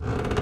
you